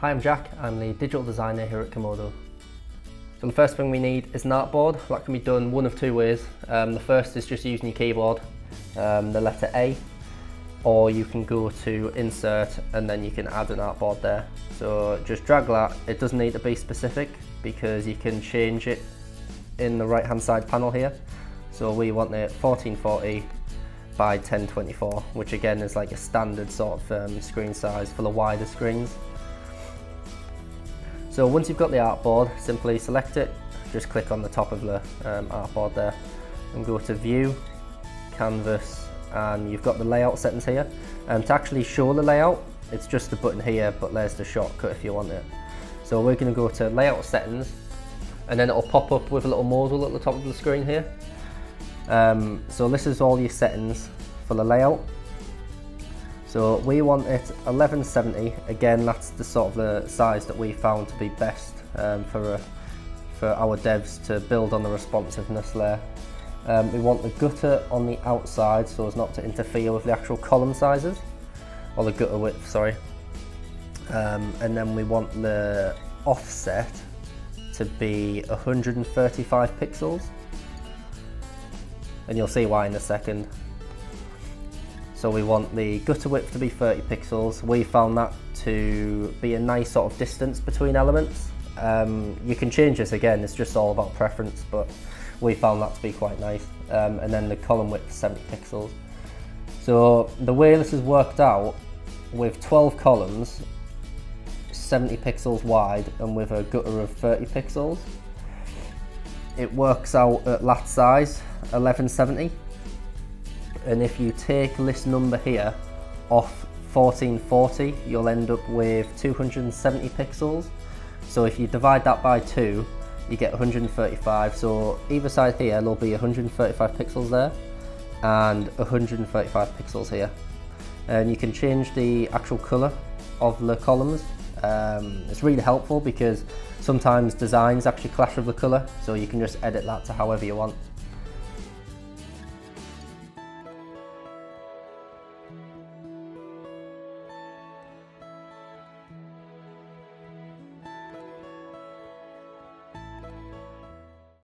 Hi, I'm Jack. I'm the digital designer here at Komodo. So the first thing we need is an artboard. That can be done one of two ways. Um, the first is just using your keyboard, um, the letter A, or you can go to insert and then you can add an artboard there. So just drag that. It doesn't need to be specific because you can change it in the right hand side panel here. So we want it 1440 by 1024, which again is like a standard sort of um, screen size for the wider screens. So once you've got the artboard, simply select it, just click on the top of the um, artboard there and go to view, canvas, and you've got the layout settings here. And to actually show the layout, it's just the button here, but there's the shortcut if you want it. So we're gonna go to layout settings, and then it'll pop up with a little modal at the top of the screen here. Um, so this is all your settings for the layout. So we want it 1170. Again, that's the sort of the size that we found to be best um, for a, for our devs to build on the responsiveness layer. Um, we want the gutter on the outside so as not to interfere with the actual column sizes, or the gutter width, sorry. Um, and then we want the offset to be 135 pixels. And you'll see why in a second. So we want the gutter width to be 30 pixels. We found that to be a nice sort of distance between elements. Um, you can change this again, it's just all about preference, but we found that to be quite nice. Um, and then the column width 70 pixels. So the way this is worked out, with 12 columns, 70 pixels wide and with a gutter of 30 pixels, it works out at lat size 1170 and if you take this number here off 1440 you'll end up with 270 pixels. So if you divide that by 2 you get 135 so either side here there'll be 135 pixels there and 135 pixels here. And you can change the actual color of the columns. Um, it's really helpful because sometimes designs actually clash with the color so you can just edit that to however you want